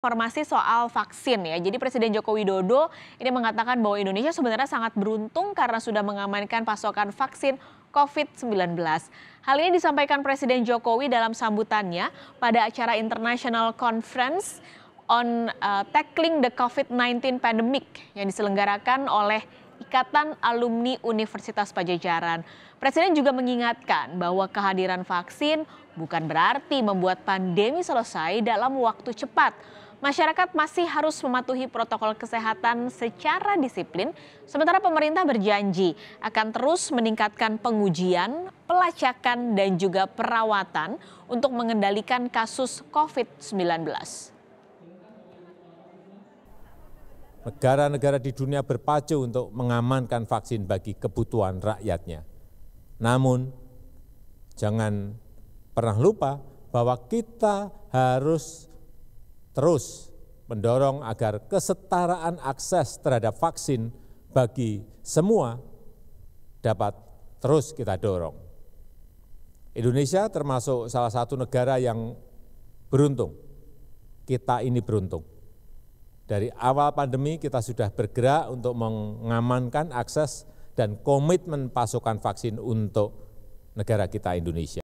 informasi soal vaksin ya. Jadi Presiden Joko Widodo ini mengatakan bahwa Indonesia sebenarnya sangat beruntung karena sudah mengamankan pasokan vaksin COVID-19. Hal ini disampaikan Presiden Jokowi dalam sambutannya pada acara International Conference on uh, Tackling the COVID-19 Pandemic yang diselenggarakan oleh Ikatan Alumni Universitas Pajajaran. Presiden juga mengingatkan bahwa kehadiran vaksin bukan berarti membuat pandemi selesai dalam waktu cepat masyarakat masih harus mematuhi protokol kesehatan secara disiplin, sementara pemerintah berjanji akan terus meningkatkan pengujian, pelacakan, dan juga perawatan untuk mengendalikan kasus COVID-19. Negara-negara di dunia berpacu untuk mengamankan vaksin bagi kebutuhan rakyatnya. Namun, jangan pernah lupa bahwa kita harus terus mendorong agar kesetaraan akses terhadap vaksin bagi semua dapat terus kita dorong. Indonesia termasuk salah satu negara yang beruntung. Kita ini beruntung. Dari awal pandemi kita sudah bergerak untuk mengamankan akses dan komitmen pasokan vaksin untuk negara kita Indonesia.